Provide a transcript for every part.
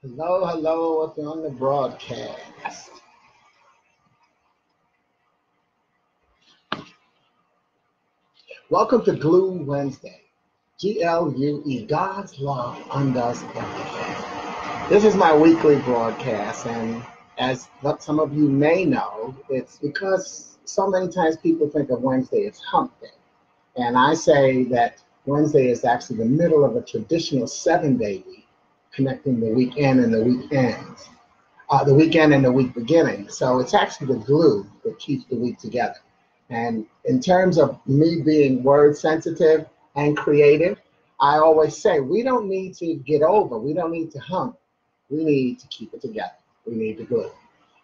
Hello, hello, you're on the broadcast. Welcome to Glue Wednesday. G L U E, God's love undoes everything. This is my weekly broadcast, and as some of you may know, it's because so many times people think of Wednesday as hump day. And I say that Wednesday is actually the middle of a traditional seven day week, connecting the weekend and the weekends, uh, the weekend and the week beginning. So it's actually the glue that keeps the week together. And in terms of me being word sensitive and creative, I always say we don't need to get over, we don't need to hump, we need to keep it together. We need the glue.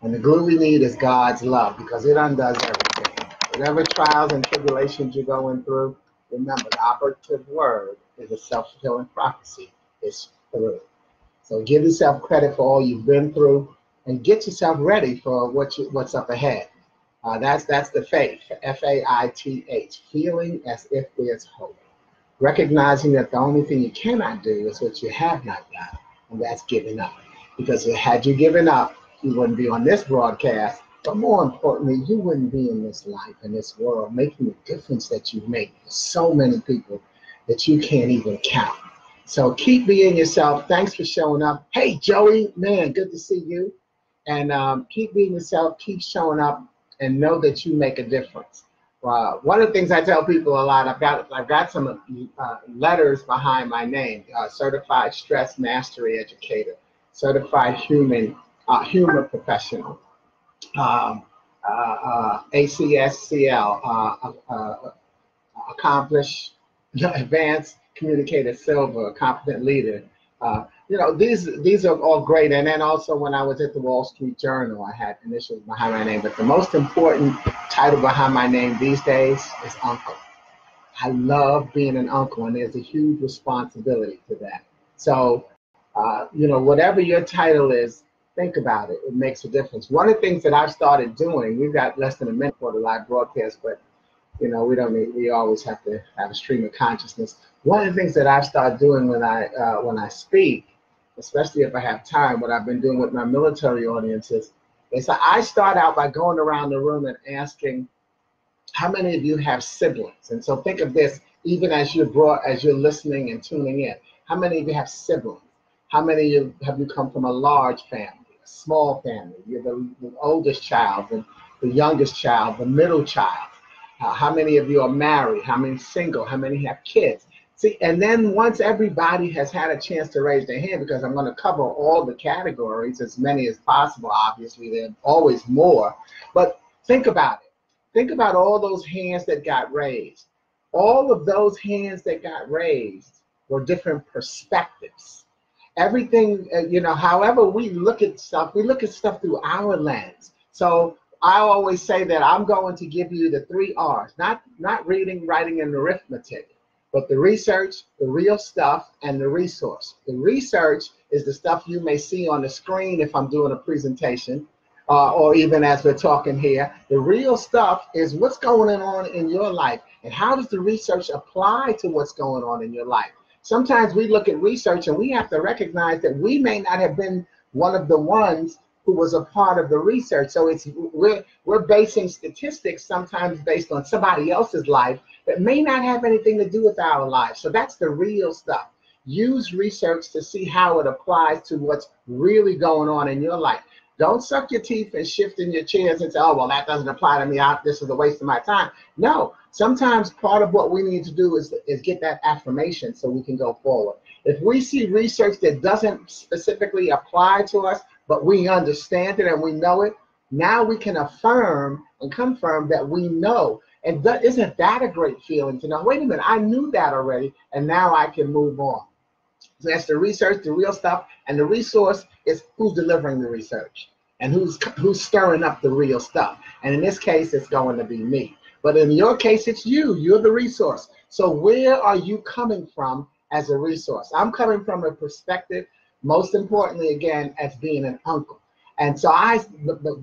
And the glue we need is God's love because it undoes everything. Whatever trials and tribulations you're going through, remember the operative word is a self-fulfilling prophecy. It's through. So give yourself credit for all you've been through and get yourself ready for what you, what's up ahead. Uh, that's that's the faith, F-A-I-T-H, feeling as if there's hope. Recognizing that the only thing you cannot do is what you have not done, and that's giving up. Because had you given up, you wouldn't be on this broadcast, but more importantly, you wouldn't be in this life, in this world, making the difference that you make for so many people that you can't even count. So keep being yourself. Thanks for showing up. Hey, Joey, man, good to see you. And um, keep being yourself, keep showing up, and know that you make a difference. Uh, one of the things I tell people a lot, I've got I've got some uh, letters behind my name: uh, Certified Stress Mastery Educator, Certified Human uh, Humor Professional, um, uh, ACSCL, uh, Accomplished Advanced Communicator Silver, Competent Leader, you know, these these are all great. And then also when I was at the Wall Street Journal, I had initials behind my name. But the most important title behind my name these days is uncle. I love being an uncle, and there's a huge responsibility to that. So, uh, you know, whatever your title is, think about it. It makes a difference. One of the things that I've started doing, we've got less than a minute for the live broadcast, but you know, we don't need, we always have to have a stream of consciousness. One of the things that I've started doing when I uh, when I speak especially if I have time, what I've been doing with my military audiences is I start out by going around the room and asking, how many of you have siblings? And so think of this, even as you're brought, as you're listening and tuning in, how many of you have siblings? How many of you have you come from a large family, a small family? You're the, the oldest child, the, the youngest child, the middle child. Uh, how many of you are married? How many single? How many have kids? See, and then once everybody has had a chance to raise their hand, because I'm going to cover all the categories, as many as possible, obviously, there are always more. But think about it. Think about all those hands that got raised. All of those hands that got raised were different perspectives. Everything, uh, you know, however we look at stuff, we look at stuff through our lens. So I always say that I'm going to give you the three R's, not not reading, writing, and arithmetic but the research, the real stuff, and the resource. The research is the stuff you may see on the screen if I'm doing a presentation, uh, or even as we're talking here. The real stuff is what's going on in your life, and how does the research apply to what's going on in your life? Sometimes we look at research and we have to recognize that we may not have been one of the ones who was a part of the research. So it's we're we're basing statistics sometimes based on somebody else's life that may not have anything to do with our lives. So that's the real stuff. Use research to see how it applies to what's really going on in your life. Don't suck your teeth and shift in your chairs and say, oh, well, that doesn't apply to me. I, this is a waste of my time. No, sometimes part of what we need to do is, is get that affirmation so we can go forward. If we see research that doesn't specifically apply to us, but we understand it and we know it, now we can affirm and confirm that we know and that, isn't that a great feeling to know, wait a minute, I knew that already, and now I can move on. So that's the research, the real stuff, and the resource is who's delivering the research and who's who's stirring up the real stuff. And in this case, it's going to be me. But in your case, it's you. You're the resource. So where are you coming from as a resource? I'm coming from a perspective, most importantly, again, as being an uncle. And so I,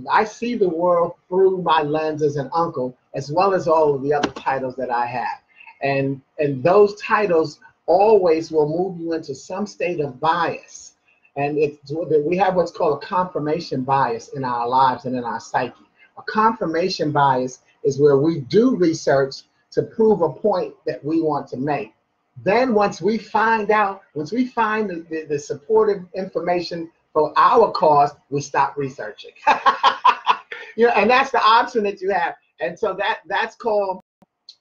I see the world through my lens as an uncle, as well as all of the other titles that I have. And, and those titles always will move you into some state of bias. And it's we have what's called a confirmation bias in our lives and in our psyche. A confirmation bias is where we do research to prove a point that we want to make. Then once we find out, once we find the, the, the supportive information for our cause, we stop researching. you know, and that's the option that you have. And so that that's called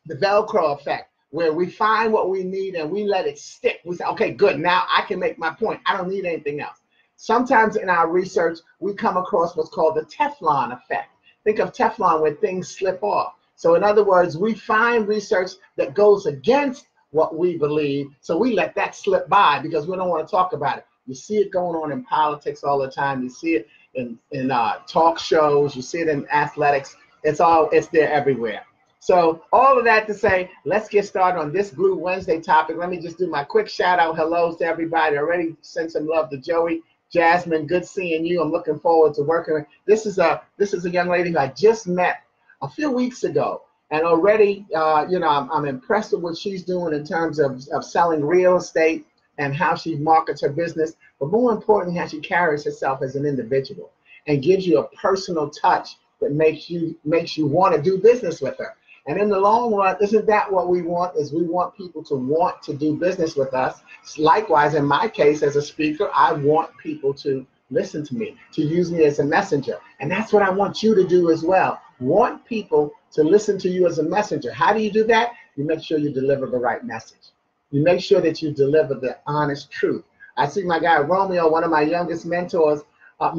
the Velcro effect, where we find what we need and we let it stick. We say, okay, good, now I can make my point. I don't need anything else. Sometimes in our research, we come across what's called the Teflon effect. Think of Teflon where things slip off. So in other words, we find research that goes against what we believe, so we let that slip by because we don't want to talk about it. You see it going on in politics all the time. You see it in in uh, talk shows. You see it in athletics. It's all it's there everywhere. So all of that to say, let's get started on this Glue Wednesday topic. Let me just do my quick shout out hellos to everybody. I already sent some love to Joey, Jasmine. Good seeing you. I'm looking forward to working. This is a this is a young lady who I just met a few weeks ago, and already, uh, you know, I'm, I'm impressed with what she's doing in terms of, of selling real estate and how she markets her business, but more importantly, how she carries herself as an individual and gives you a personal touch that makes you makes you want to do business with her. And in the long run, isn't that what we want? Is we want people to want to do business with us. Likewise, in my case as a speaker, I want people to listen to me, to use me as a messenger. And that's what I want you to do as well. Want people to listen to you as a messenger. How do you do that? You make sure you deliver the right message. You make sure that you deliver the honest truth. I see my guy Romeo, one of my youngest mentors, uh,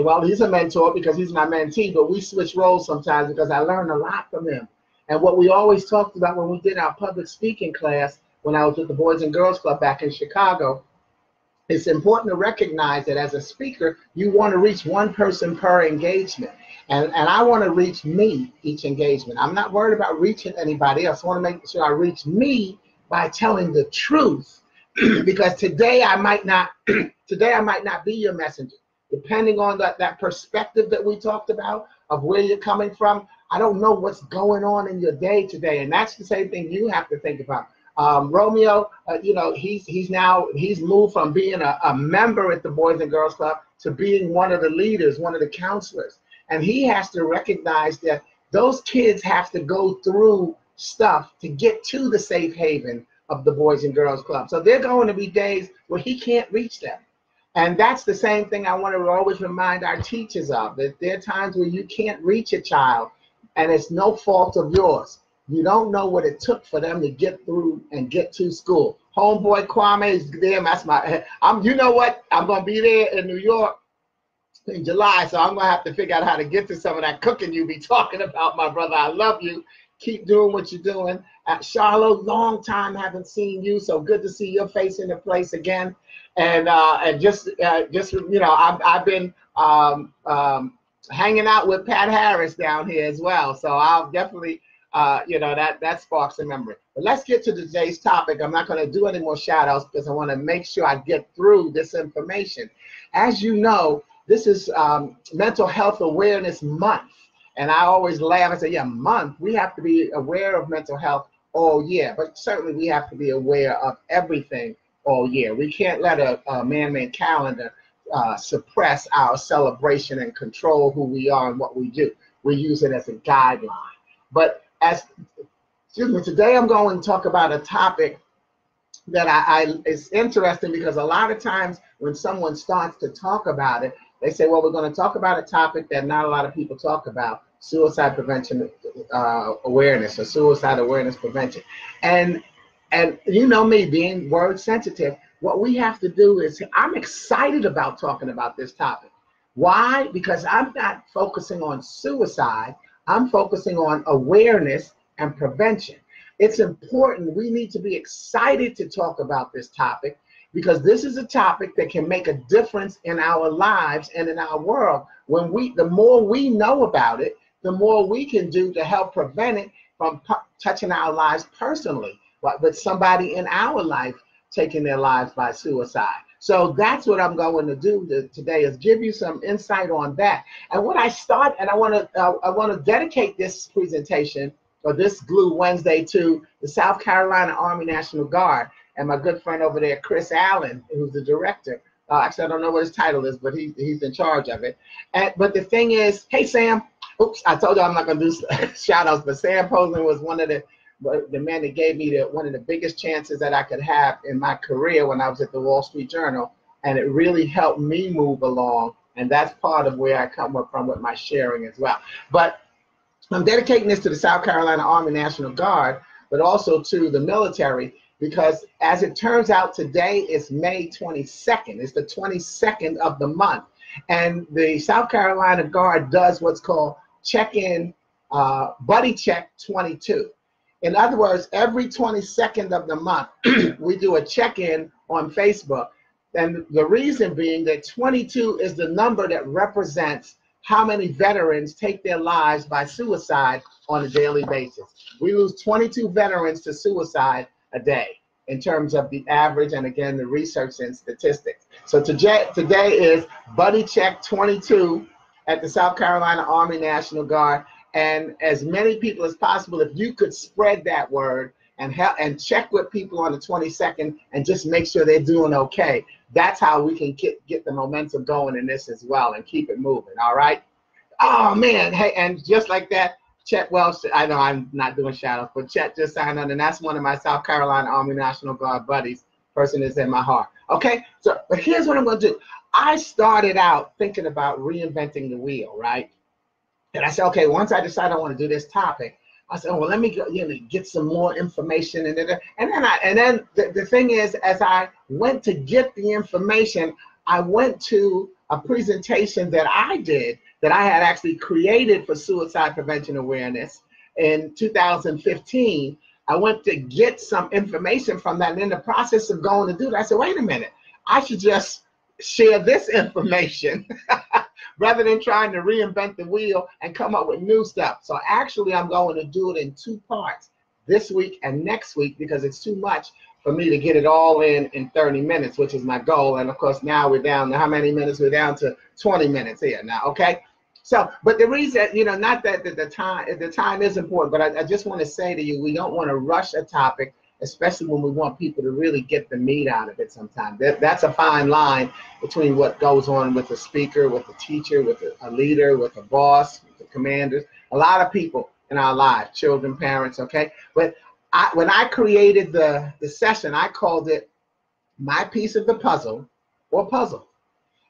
well, he's a mentor because he's my mentee, but we switch roles sometimes because I learn a lot from him. And what we always talked about when we did our public speaking class when I was with the Boys and Girls Club back in Chicago, it's important to recognize that as a speaker, you want to reach one person per engagement. And, and I want to reach me each engagement. I'm not worried about reaching anybody else. I want to make sure I reach me by telling the truth. because today I might not today I might not be your messenger. Depending on that, that perspective that we talked about of where you're coming from, I don't know what's going on in your day today. And that's the same thing you have to think about. Um, Romeo, uh, you know, he's he's now he's moved from being a, a member at the Boys and Girls Club to being one of the leaders, one of the counselors. And he has to recognize that those kids have to go through stuff to get to the safe haven of the Boys and Girls Club. So there are going to be days where he can't reach them. And that's the same thing I want to always remind our teachers of that there are times where you can't reach a child and it's no fault of yours. You don't know what it took for them to get through and get to school. Homeboy Kwame is there. That's my. I'm. You know what? I'm gonna be there in New York in July, so I'm gonna have to figure out how to get to some of that cooking you be talking about, my brother. I love you. Keep doing what you're doing. At Charlotte, long time haven't seen you, so good to see your face in the place again. And uh, and just uh, just you know, I've I've been um, um, hanging out with Pat Harris down here as well, so I'll definitely. Uh, you know that that sparks a memory. But let's get to today's topic. I'm not going to do any more shout outs because I want to make sure I get through this information. As you know, this is um, Mental Health Awareness Month. And I always laugh and say, yeah, month. We have to be aware of mental health all year, but certainly we have to be aware of everything all year. We can't let a, a man-made calendar uh, suppress our celebration and control who we are and what we do. We use it as a guideline. But as excuse me, today I'm going to talk about a topic that I, I is interesting because a lot of times when someone starts to talk about it, they say, well, we're going to talk about a topic that not a lot of people talk about suicide prevention uh, awareness or suicide awareness prevention. And and you know me being word sensitive, what we have to do is I'm excited about talking about this topic. Why? Because I'm not focusing on suicide, I'm focusing on awareness and prevention. It's important. We need to be excited to talk about this topic because this is a topic that can make a difference in our lives and in our world. When we, the more we know about it, the more we can do to help prevent it from touching our lives personally, but with somebody in our life taking their lives by suicide. So that's what I'm going to do to, today is give you some insight on that. And what I start, and I want to uh, I want to dedicate this presentation or this Glue Wednesday to the South Carolina Army National Guard and my good friend over there, Chris Allen, who's the director Uh, actually, I don't know what his title is, but he, he's in charge of it. And but the thing is, hey Sam, oops, I told you I'm not gonna do shout outs, but Sam Posen was one of the the man that gave me the one of the biggest chances that I could have in my career when I was at the Wall Street Journal, and it really helped me move along. And that's part of where I come from with my sharing as well. But I'm dedicating this to the South Carolina Army National Guard, but also to the military because as it turns out today is May 22nd. It's the 22nd of the month. And the South Carolina Guard does what's called check-in uh, buddy check 22. In other words, every 22nd of the month, we do a check-in on Facebook. And the reason being that 22 is the number that represents how many veterans take their lives by suicide on a daily basis. We lose 22 veterans to suicide a day in terms of the average and again the research and statistics. So today, today is Buddy Check 22 at the South Carolina Army National Guard. And as many people as possible, if you could spread that word and help and check with people on the 22nd and just make sure they're doing okay. That's how we can get, get the momentum going in this as well and keep it moving. All right. Oh man. Hey, and just like that, Chet Welsh, I know I'm not doing shadows, but Chet just signed on, and that's one of my South Carolina Army National Guard buddies. Person is in my heart. Okay, so but here's what I'm gonna do. I started out thinking about reinventing the wheel, right? And I said, okay, once I decide I want to do this topic, I said, oh, well, let me go, you know, get some more information, and then, and then I, and then the, the thing is, as I went to get the information, I went to a presentation that I did that I had actually created for suicide prevention awareness in 2015. I went to get some information from that. And in the process of going to do that, I said, wait a minute, I should just share this information rather than trying to reinvent the wheel and come up with new stuff. So actually, I'm going to do it in two parts this week and next week because it's too much for me to get it all in in 30 minutes, which is my goal. And of course, now we're down to how many minutes? We're down to 20 minutes here now. Okay. So, but the reason, you know, not that the, the time the time is important, but I, I just want to say to you, we don't want to rush a topic, especially when we want people to really get the meat out of it. Sometimes that, that's a fine line between what goes on with the speaker, with the teacher, with a, a leader, with a boss, with the commanders. A lot of people in our lives, children, parents. Okay, but I, when I created the, the session, I called it My Piece of the Puzzle or Puzzle.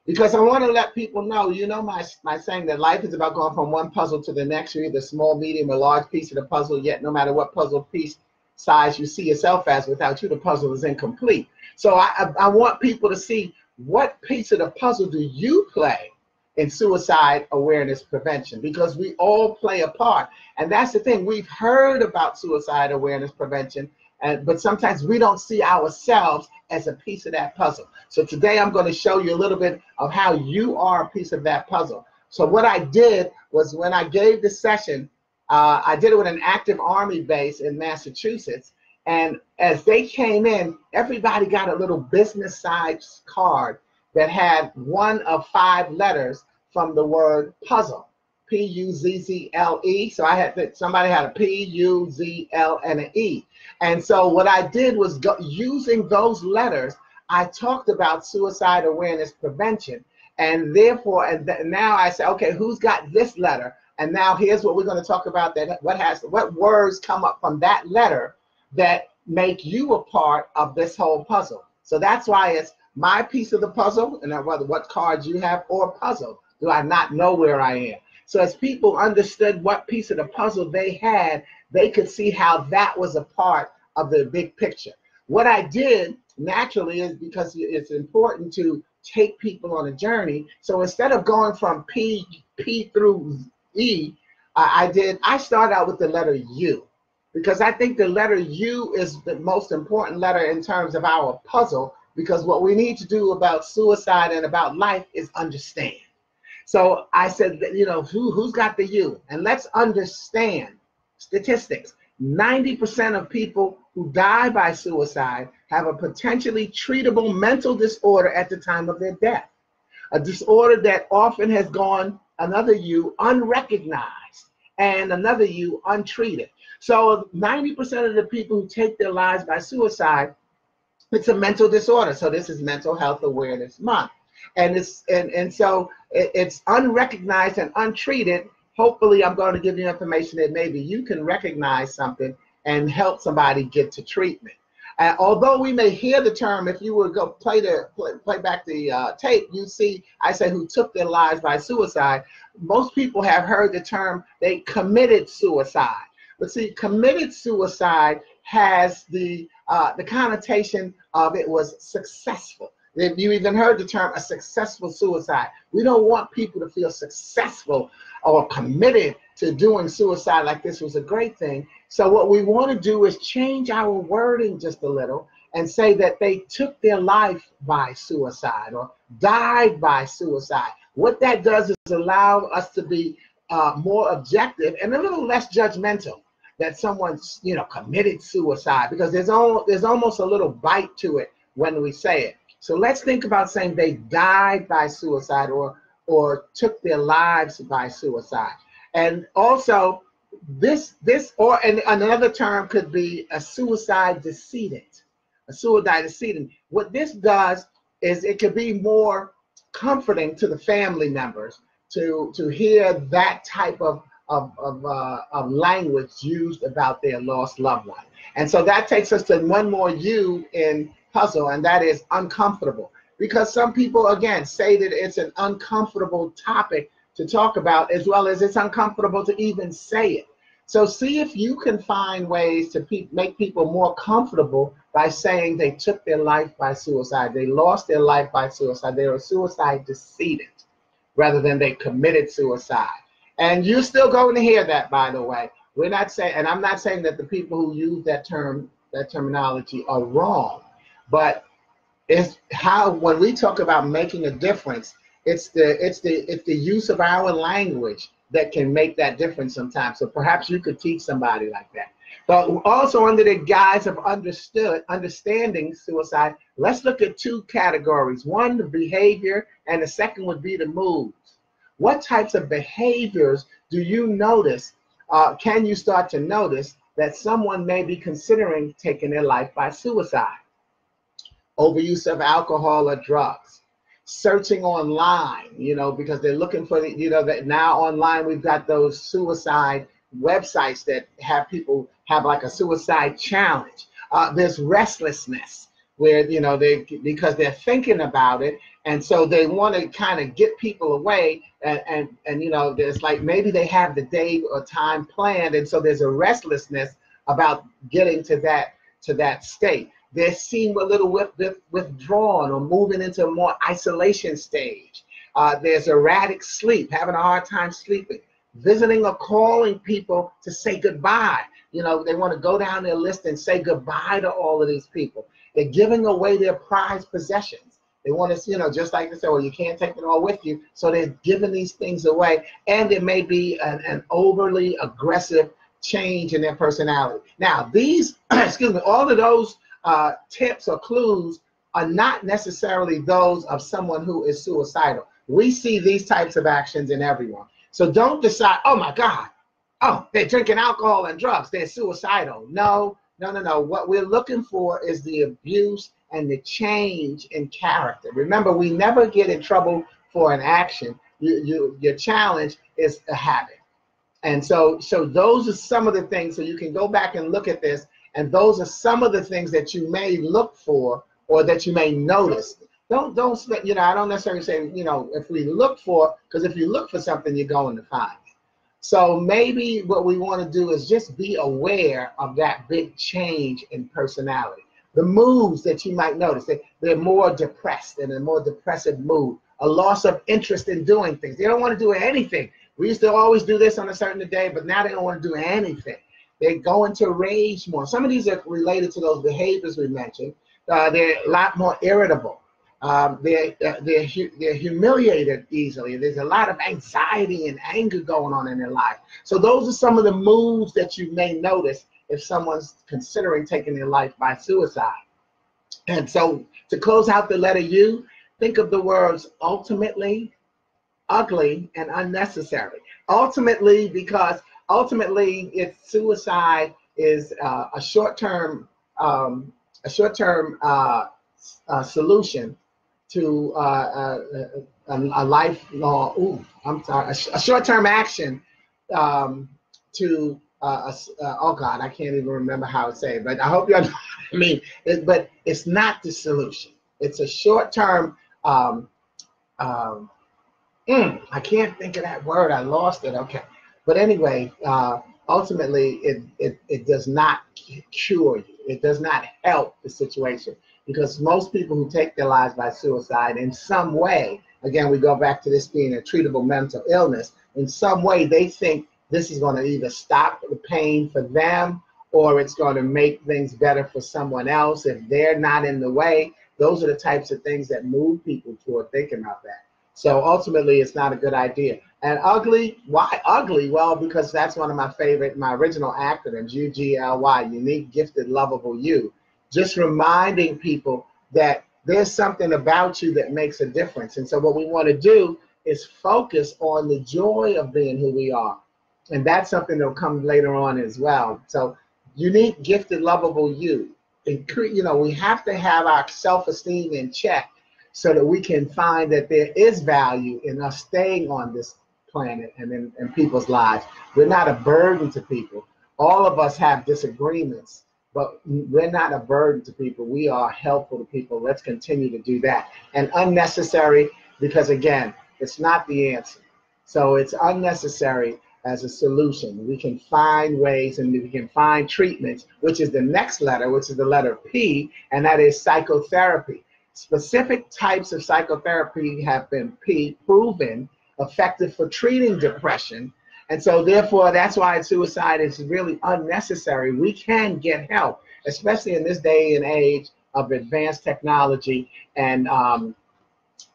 Because I want to let people know, you know, my, my saying that life is about going from one puzzle to the next. You're either small, medium, or large piece of the puzzle, yet no matter what puzzle piece size you see yourself as, without you, the puzzle is incomplete. So I, I, I want people to see what piece of the puzzle do you play in suicide awareness prevention because we all play a part. And that's the thing. We've heard about suicide awareness prevention, and, but sometimes we don't see ourselves as a piece of that puzzle. So today I'm going to show you a little bit of how you are a piece of that puzzle. So what I did was when I gave the session, uh, I did it with an active army base in Massachusetts. And as they came in, everybody got a little business size card that had one of five letters from the word puzzle. P U Z Z L E. So I had that somebody had a P U Z L and an E. And so what I did was go, using those letters, I talked about suicide awareness prevention. And therefore, and th- now I say, okay, who's got this letter? And now here's what we're going to talk about. That what has what words come up from that letter that make you a part of this whole puzzle. So that's why it's my piece of the puzzle, and whether what cards you have or puzzle. Do I not know where I am? So as people understood what piece of the puzzle they had, they could see how that was a part of the big picture. What I did naturally is because it's important to take people on a journey. So instead of going from P P through E, I did I start out with the letter U because I think the letter U is the most important letter in terms of our puzzle because what we need to do about suicide and about life is understand. So I said, you know, who, who's got the U? And let's understand statistics. 90% of people who die by suicide have a potentially treatable mental disorder at the time of their death, a disorder that often has gone another U unrecognized and another U untreated. So 90% of the people who take their lives by suicide it's a mental disorder. So this is Mental Health Awareness Month, and it's and and so it, it's unrecognized and untreated. Hopefully, I'm going to give you information that maybe you can recognize something and help somebody get to treatment. Uh, although we may hear the term, if you would go play the play, play back the uh, tape, you see I say who took their lives by suicide. Most people have heard the term they committed suicide. But see, committed suicide has the uh, the connotation of it was successful. If you even heard the term a successful suicide, we don't want people to feel successful or committed to doing suicide like this was a great thing. So what we want to do is change our wording just a little and say that they took their life by suicide or died by suicide. What that does is allow us to be uh, more objective and a little less judgmental that someone's you know committed suicide because there's all there's almost a little bite to it when we say it. So let's think about saying they died by suicide or or took their lives by suicide. And also this this or and another term could be a suicide decedent. A suicide decedent. What this does is it could be more comforting to the family members to to hear that type of of, of, uh, of language used about their lost loved one. And so that takes us to one more U in puzzle, and that is uncomfortable. Because some people, again, say that it's an uncomfortable topic to talk about, as well as it's uncomfortable to even say it. So see if you can find ways to pe- make people more comfortable by saying they took their life by suicide, they lost their life by suicide, they were suicide decedent, rather than they committed suicide. And you're still going to hear that, by the way. We're not saying, and I'm not saying that the people who use that term, that terminology, are wrong, but it's how when we talk about making a difference, it's the it's the it's the use of our language that can make that difference sometimes. So perhaps you could teach somebody like that. But also under the guise of understood understanding suicide, let's look at two categories. One, the behavior, and the second would be the mood. What types of behaviors do you notice? Uh, can you start to notice that someone may be considering taking their life by suicide? Overuse of alcohol or drugs, searching online, you know, because they're looking for the, you know, that now online we've got those suicide websites that have people have like a suicide challenge. Uh, there's restlessness where you know they because they're thinking about it and so they want to kind of get people away and, and and you know there's like maybe they have the day or time planned and so there's a restlessness about getting to that to that state. They seem a little with, with, withdrawn or moving into a more isolation stage. Uh, there's erratic sleep having a hard time sleeping visiting or calling people to say goodbye. You know they want to go down their list and say goodbye to all of these people. They're giving away their prized possessions they want to, you know, just like they say, well, you can't take it all with you. So they're giving these things away. And it may be an, an overly aggressive change in their personality. Now, these, excuse me, all of those uh, tips or clues are not necessarily those of someone who is suicidal. We see these types of actions in everyone. So don't decide, oh my God, oh, they're drinking alcohol and drugs, they're suicidal. No, no, no, no. What we're looking for is the abuse and the change in character. Remember, we never get in trouble for an action. You, you, your challenge is a habit. And so, so those are some of the things. So you can go back and look at this, and those are some of the things that you may look for or that you may notice. Don't don't you know? I don't necessarily say you know if we look for because if you look for something, you're going to find it. So maybe what we want to do is just be aware of that big change in personality the moods that you might notice. They, they're more depressed in a more depressive mood, a loss of interest in doing things. They don't want to do anything. We used to always do this on a certain day, but now they don't want to do anything. They go into rage more. Some of these are related to those behaviors we mentioned. Uh, they're a lot more irritable. Um, they're, uh, they're, they're humiliated easily. There's a lot of anxiety and anger going on in their life. So those are some of the moods that you may notice if someone's considering taking their life by suicide. And so to close out the letter U, think of the words ultimately, ugly, and unnecessary. Ultimately, because ultimately, it's suicide is uh, a short-term um, a short-term uh, uh, solution to uh, a, a, lifelong. Ooh, I'm sorry, a, a short-term action um, to. Uh, uh, oh God, I can't even remember how to say it, but I hope you. I mean, it, but it's not the solution. It's a short-term. Um, um, mm, I can't think of that word. I lost it. Okay, but anyway, uh, ultimately, it, it it does not cure you. It does not help the situation because most people who take their lives by suicide, in some way, again, we go back to this being a treatable mental illness. In some way, they think this is going to either stop the pain for them or it's going to make things better for someone else if they're not in the way. Those are the types of things that move people toward thinking about that. So ultimately, it's not a good idea. And ugly, why ugly? Well, because that's one of my favorite, my original acronyms, UGLY, unique, gifted, lovable you. Just reminding people that there's something about you that makes a difference. And so what we want to do is focus on the joy of being who we are. And that's something that'll come later on as well. So unique, gifted, lovable you. You know, we have to have our self-esteem in check so that we can find that there is value in us staying on this planet and in, in people's lives. We're not a burden to people. All of us have disagreements, but we're not a burden to people. We are helpful to people. Let's continue to do that. And unnecessary, because again, it's not the answer. So it's unnecessary as a solution. We can find ways and we can find treatments, which is the next letter, which is the letter P, and that is psychotherapy. Specific types of psychotherapy have been P proven effective for treating depression. And so therefore, that's why suicide is really unnecessary. We can get help, especially in this day and age of advanced technology and um,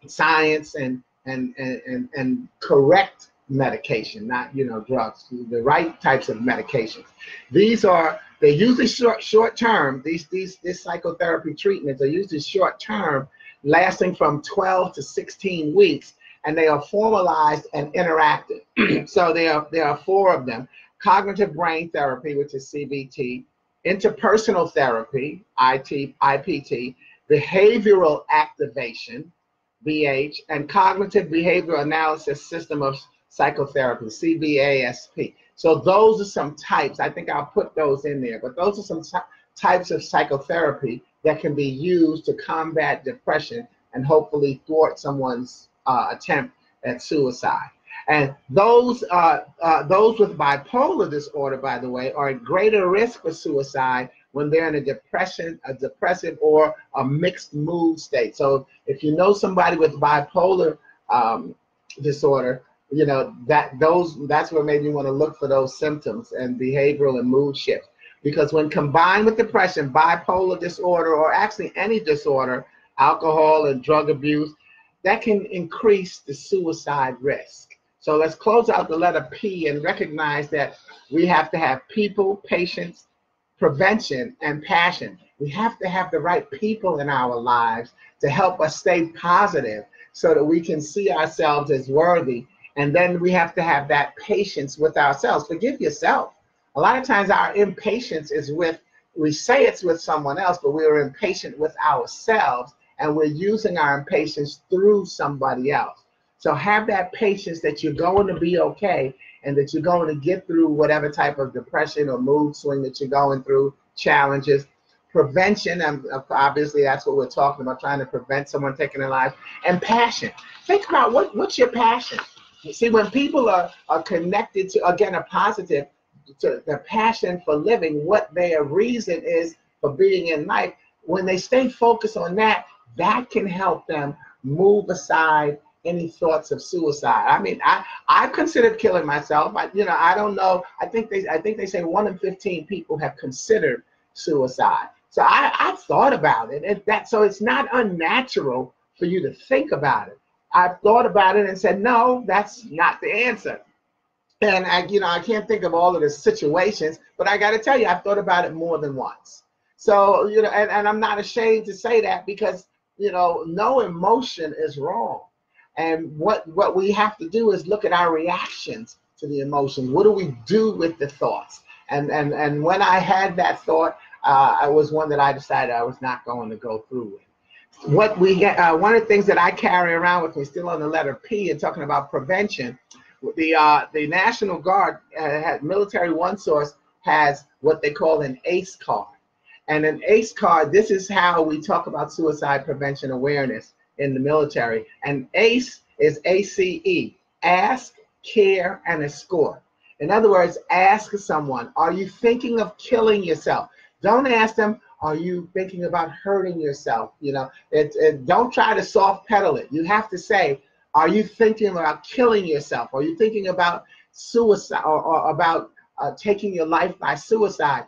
science and, and, and, and correct medication, not you know drugs, the right types of medications. These are they're usually short short term. These these these psychotherapy treatments are usually short term, lasting from 12 to 16 weeks, and they are formalized and interactive. so there are there are four of them: cognitive brain therapy, which is CBT, interpersonal therapy, IT, IPT, behavioral activation, BH, and cognitive behavioral analysis system of psychotherapy, CBASP. So those are some types. I think I'll put those in there, but those are some types of psychotherapy that can be used to combat depression and hopefully thwart someone's uh, attempt at suicide. And those uh, uh, those with bipolar disorder, by the way, are at greater risk for suicide when they're in a depression, a depressive or a mixed mood state. So if you know somebody with bipolar um, disorder, you know that those that's what made me want to look for those symptoms and behavioral and mood shifts. Because when combined with depression bipolar disorder or actually any disorder alcohol and drug abuse that can increase the suicide risk. So let's close out the letter p and recognize that we have to have people patience prevention and passion. We have to have the right people in our lives to help us stay positive so that we can see ourselves as worthy and then we have to have that patience with ourselves. Forgive yourself. A lot of times our impatience is with, we say it's with someone else, but we're impatient with ourselves and we're using our impatience through somebody else. So have that patience that you're going to be okay and that you're going to get through whatever type of depression or mood swing that you're going through, challenges. Prevention, and obviously that's what we're talking about, trying to prevent someone taking their life. And passion. Think about what, what's your passion? See, when people are, are connected to, again, a positive, to the passion for living, what their reason is for being in life, when they stay focused on that, that can help them move aside any thoughts of suicide. I mean, I I've considered killing myself. I, you know, I don't know. I think they I think they say one in fifteen people have considered suicide. So I I've thought about it, and that so it's not unnatural for you to think about it. I've thought about it and said, no, that's not the answer. And I, you know, I can't think of all of the situations, but I got to tell you, I've thought about it more than once. So, you know, and, and I'm not ashamed to say that because, you know, no emotion is wrong. And what what we have to do is look at our reactions to the emotions. What do we do with the thoughts? And and and when I had that thought, uh, was one that I decided I was not going to go through with. What we uh, one of the things that I carry around with me, still on the letter P, and talking about prevention, the uh, the National Guard uh, had military one source has what they call an ACE card, and an ACE card. This is how we talk about suicide prevention awareness in the military. And ACE is ACE, ask, care, and escort. In other words, ask someone, are you thinking of killing yourself? Don't ask them, are you thinking about hurting yourself? You know, it, it, don't try to soft pedal it. You have to say, are you thinking about killing yourself? Are you thinking about suicide or, or about uh, taking your life by suicide?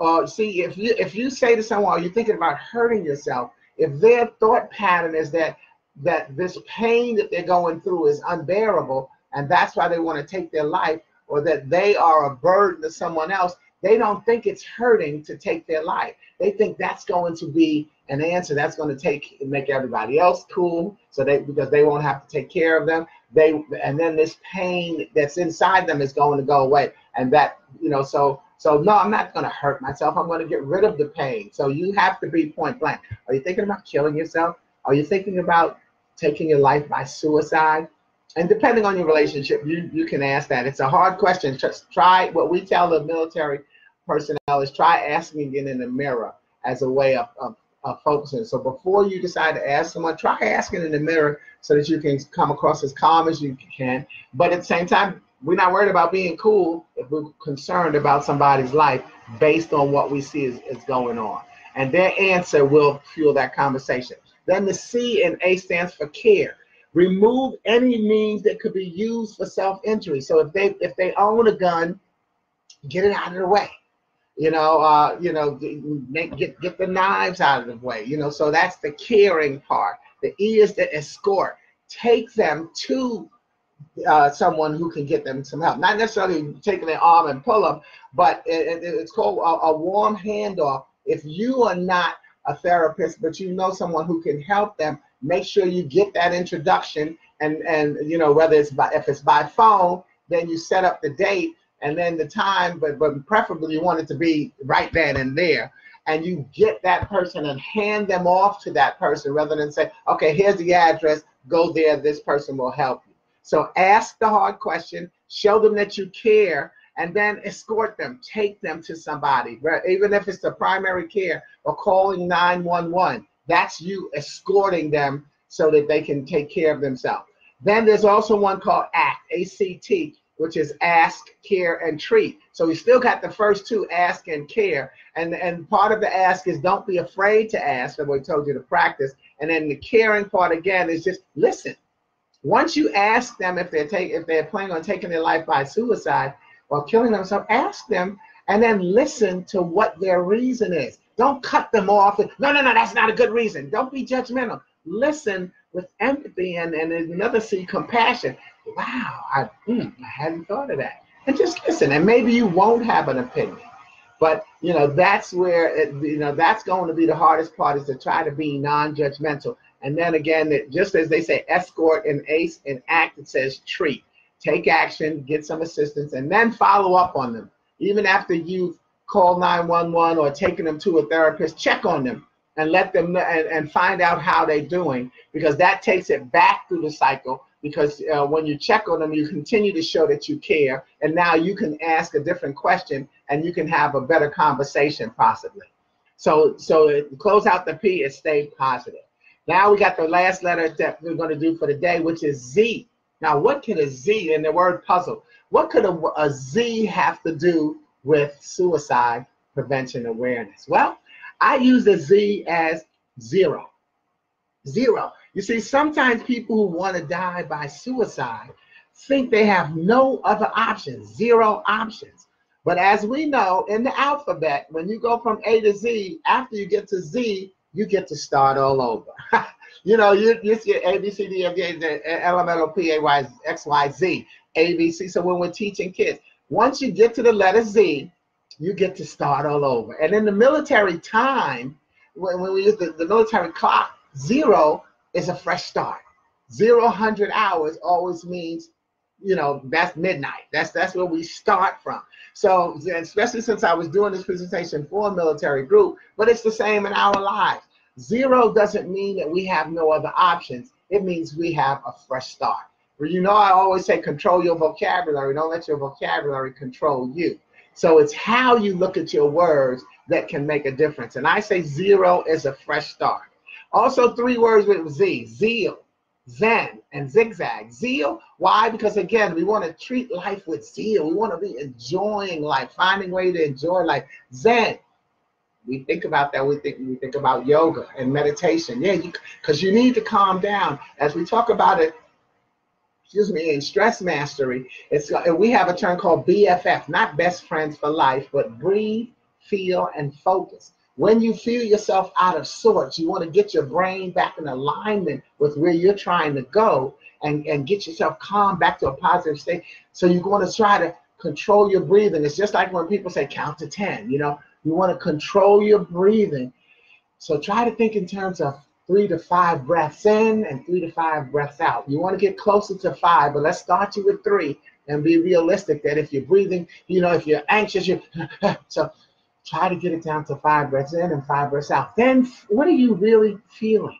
Or see, if you if you say to someone, are you thinking about hurting yourself? If their thought pattern is that that this pain that they're going through is unbearable, and that's why they want to take their life, or that they are a burden to someone else, they don't think it's hurting to take their life. They think that's going to be an answer that's going to take make everybody else cool, so they because they won't have to take care of them. They and then this pain that's inside them is going to go away, and that you know so so no, I'm not going to hurt myself. I'm going to get rid of the pain. So you have to be point blank. Are you thinking about killing yourself? Are you thinking about taking your life by suicide? And depending on your relationship, you, you can ask that. It's a hard question. Just try what we tell the military personnel is try asking it in the mirror as a way of, of, of focusing. So before you decide to ask someone, try asking in the mirror so that you can come across as calm as you can. But at the same time, we're not worried about being cool if we're concerned about somebody's life based on what we see is, is going on. And their answer will fuel that conversation. Then the C in A stands for care. Remove any means that could be used for self-injury. So if they if they own a gun, get it out of the way. You know, uh, you know, make, get get the knives out of the way. You know, so that's the caring part. The E is the escort. Take them to uh, someone who can get them some help. Not necessarily taking their arm and pull them, but it, it, it's called a, a, warm handoff. If you are not a therapist, but you know someone who can help them, make sure you get that introduction. And and you know whether it's by if it's by phone, then you set up the date and then the time, but but preferably you want it to be right then and there. And you get that person and hand them off to that person rather than say, okay, here's the address, go there, this person will help you. so ask the hard question, show them that you care, and then escort them, take them to somebody, even if it's the primary care or calling 911. That's you escorting them so that they can take care of themselves. Then there's also one called ACT, A-C-T, which is ask, care, and treat. So we still got the first two, ask and care. And, and part of the ask is don't be afraid to ask, that we told you to practice. And then the caring part again is just listen. Once you ask them if they're take, if they're planning on taking their life by suicide or killing themselves, ask them and then listen to what their reason is. Don't cut them off. No, no, no, that's not a good reason. Don't be judgmental. Listen with empathy and, and another see compassion. Wow, I, mm, I hadn't thought of that. And just listen. And maybe you won't have an opinion. But you know that's where it, you know that's going to be the hardest part is to try to be non-judgmental and then again, just as they say escort and ace and act, it says treat. Take action, get some assistance, and then follow up on them. Even after you've called 911 or taking them to a therapist, check on them and let them know and, and find out how they're doing because that takes it back through the cycle because uh, when you check on them you continue to show that you care and now you can ask a different question and you can have a better conversation possibly so so close out the p is stay positive now we got the last letter that we're going to do for the day, which is Z. Now, what can a Z in the word puzzle? What could a, a Z have to do with suicide prevention awareness? Well, I use the Z as zero. Zero. You see, sometimes people who want to die by suicide think they have no other options, zero options. But as we know in the alphabet, when you go from A to Z, after you get to Z, you get to start all over. you know, you, you see A, B, C, D, F, G, L, M, N, O, P, A, Y, X, Y, Z, A, B, C. So when we're teaching kids, once you get to the letter Z, you get to start all over. And in the military time, when, when we use the, the military clock, zero is a fresh start. Zero hundred hours always means you know, that's midnight. That's that's where we start from. So especially since I was doing this presentation for a military group, but it's the same in our lives. Zero doesn't mean that we have no other options. It means we have a fresh start. Well, you know, I always say control your vocabulary. Don't let your vocabulary control you. So it's how you look at your words that can make a difference. And I say zero is a fresh start. Also, three words with Z zeal, zen, and zigzag. Zeal, why? Because again, we want to treat life with zeal. We want to be enjoying life, finding way to enjoy life. Zen, we think about that. We think we think about yoga and meditation. Yeah, because you, you need to calm down. As we talk about it, excuse me, in stress mastery, it's we have a term called BFF, not best friends for life, but breathe, feel, and focus. When you feel yourself out of sorts, you want to get your brain back in alignment with where you're trying to go and, and get yourself calm back to a positive state. So you're going to try to control your breathing. It's just like when people say count to 10, you know, you want to control your breathing. So try to think in terms of three to five breaths in and three to five breaths out. You want to get closer to five, but let's start you with three and be realistic that if you're breathing, you know, if you're anxious, you so Try to get it down to five breaths in and five breaths out. Then, what are you really feeling?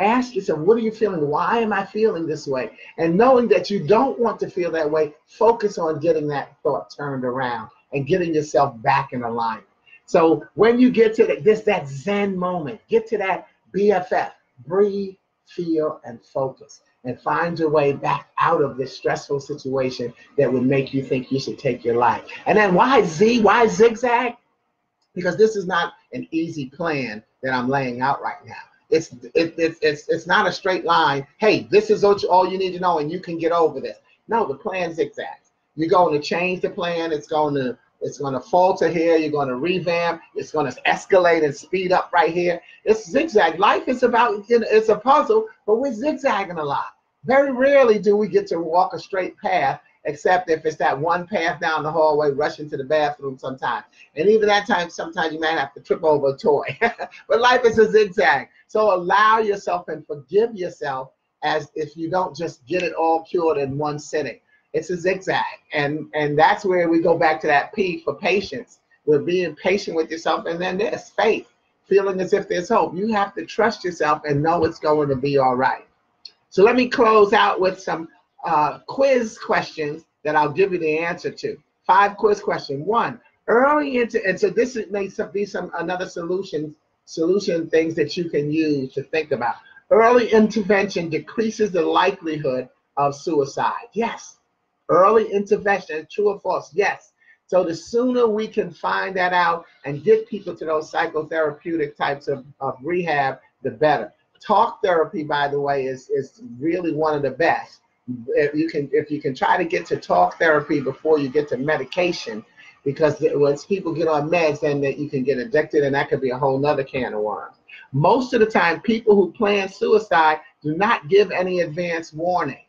Ask yourself, what are you feeling? Why am I feeling this way? And knowing that you don't want to feel that way, focus on getting that thought turned around and getting yourself back in alignment. So when you get to this, that Zen moment, get to that BFF, breathe, feel, and focus, and find your way back out of this stressful situation that would make you think you should take your life. And then why Z? Why zigzag? because this is not an easy plan that I'm laying out right now. It's it, it, it's it's not a straight line. Hey, this is all you need to know, and you can get over this. No, the plan zigzags. You're going to change the plan. It's going to it's going to falter here. You're going to revamp. It's going to escalate and speed up right here. It's zigzag. Life is about it's a puzzle, but we're zigzagging a lot. Very rarely do we get to walk a straight path except if it's that one path down the hallway rushing to the bathroom sometimes. And even that time, sometimes you might have to trip over a toy. but life is a zigzag. So allow yourself and forgive yourself as if you don't just get it all cured in one sitting. It's a zigzag. And and that's where we go back to that P for patience. We're being patient with yourself. And then there's faith, feeling as if there's hope. You have to trust yourself and know it's going to be all right. So let me close out with some uh, quiz questions that I'll give you the answer to. Five quiz questions. One, early into, and so this may be some another solution, solution things that you can use to think about. Early intervention decreases the likelihood of suicide. Yes. Early intervention, true or false? Yes. So the sooner we can find that out and get people to those psychotherapeutic types of, of rehab, the better. Talk therapy, by the way, is, is really one of the best if you can if you can try to get to talk therapy before you get to medication because once people get on meds then that you can get addicted and that could be a whole nother can of worms most of the time people who plan suicide do not give any advance warning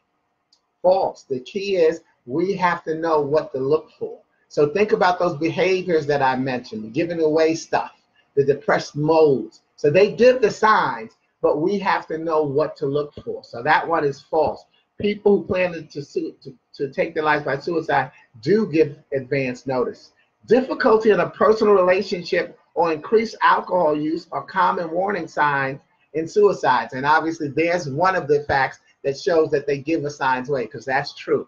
false the key is we have to know what to look for so think about those behaviors that i mentioned giving away stuff the depressed modes so they give the signs but we have to know what to look for so that one is false people who plan to, to, to, take their lives by suicide do give advance notice. Difficulty in a personal relationship or increased alcohol use are common warning signs in suicides. And obviously, there's one of the facts that shows that they give the signs away, because that's true.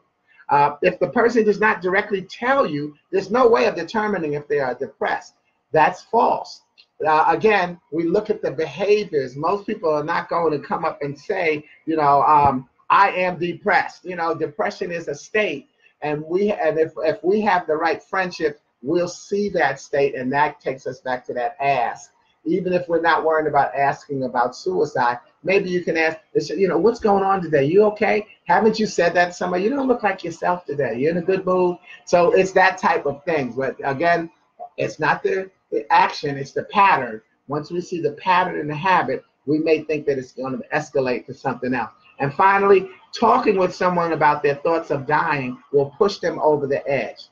Uh, if the person does not directly tell you, there's no way of determining if they are depressed. That's false. Uh, again, we look at the behaviors. Most people are not going to come up and say, you know, um, I am depressed. You know, depression is a state, and we and if if we have the right friendship, we'll see that state, and that takes us back to that ask. Even if we're not worrying about asking about suicide, maybe you can ask, you know, what's going on today? You okay? Haven't you said that to somebody? You don't look like yourself today. You're in a good mood. So it's that type of thing. But again, it's not the, the action, it's the pattern. Once we see the pattern and the habit, we may think that it's going to escalate to something else. And finally, talking with someone about their thoughts of dying will push them over the edge.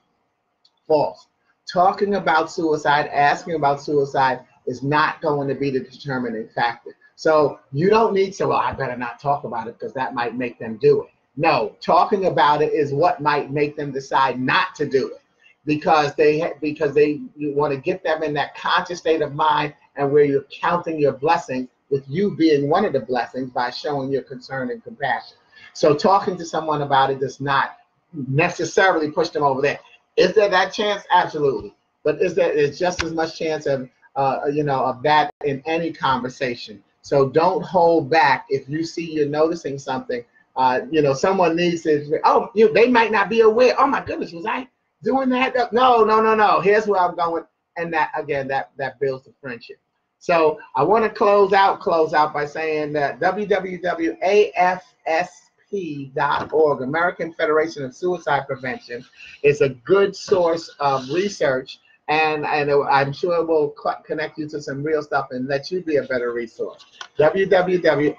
False. Talking about suicide, asking about suicide is not going to be the determining factor. So you don't need to, well, I better not talk about it because that might make them do it. No, talking about it is what might make them decide not to do it because they because they want to get them in that conscious state of mind and where you're counting your blessings with you being one of the blessings by showing your concern and compassion. So talking to someone about it does not necessarily push them over there. Is there that chance? Absolutely. But is there is just as much chance of uh, you know of that in any conversation. So don't hold back if you see you're noticing something. Uh, you know, someone needs to. Oh, you they might not be aware. Oh my goodness, was I doing that? No, no, no, no. Here's where I'm going, and that again, that that builds the friendship. So I want to close out, close out by saying that www.afsp.org, American Federation of Suicide Prevention, is a good source of research, and, and I'm sure it will connect you to some real stuff and let you be a better resource. www.afsp,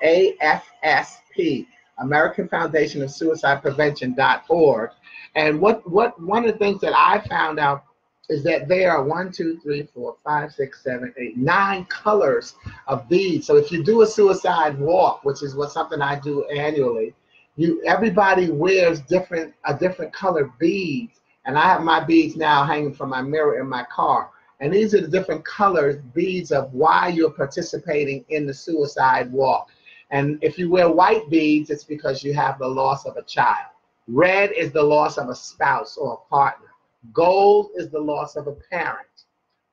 American Foundation of Suicide Prevention.org. And what, what one of the things that I found out is that there are one, two, three, four, five, six, seven, eight, nine colors of beads. So if you do a suicide walk, which is what something I do annually, you everybody wears different a different color beads. And I have my beads now hanging from my mirror in my car. And these are the different colors, beads of why you're participating in the suicide walk. And if you wear white beads, it's because you have the loss of a child. Red is the loss of a spouse or a partner. Gold is the loss of a parent.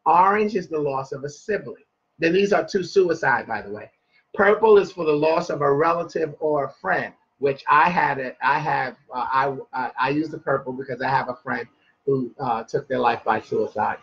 Orange is the loss of a sibling. Then these are two suicide, by the way. Purple is for the loss of a relative or a friend, which I had it. I have. Uh, I, I, I use the purple because I have a friend who uh, took their life by suicide.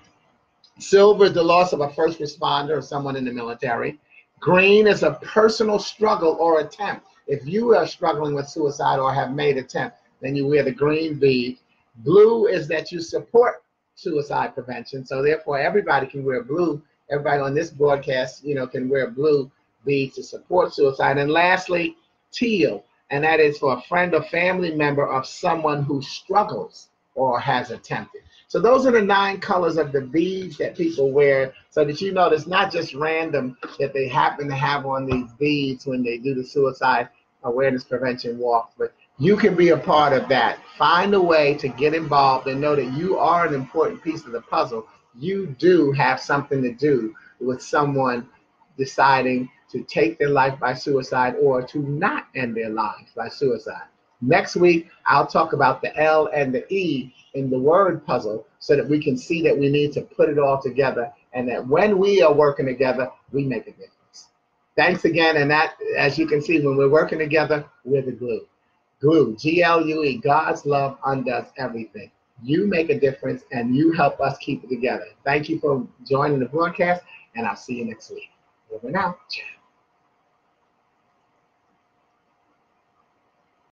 Silver is the loss of a first responder or someone in the military. Green is a personal struggle or attempt. If you are struggling with suicide or have made attempt, then you wear the green bead. Blue is that you support suicide prevention. So therefore, everybody can wear blue. Everybody on this broadcast, you know, can wear blue beads to support suicide. And lastly, teal, and that is for a friend or family member of someone who struggles or has attempted. So those are the nine colors of the beads that people wear so that you know it's not just random that they happen to have on these beads when they do the suicide awareness prevention walk, but you can be a part of that. Find a way to get involved and know that you are an important piece of the puzzle. You do have something to do with someone deciding to take their life by suicide or to not end their lives by suicide. Next week, I'll talk about the L and the E in the word puzzle so that we can see that we need to put it all together and that when we are working together, we make a difference. Thanks again. And that, as you can see, when we're working together, we're the glue. Glue, G L U E, God's love undoes everything. You make a difference and you help us keep it together. Thank you for joining the broadcast, and I'll see you next week. Over now.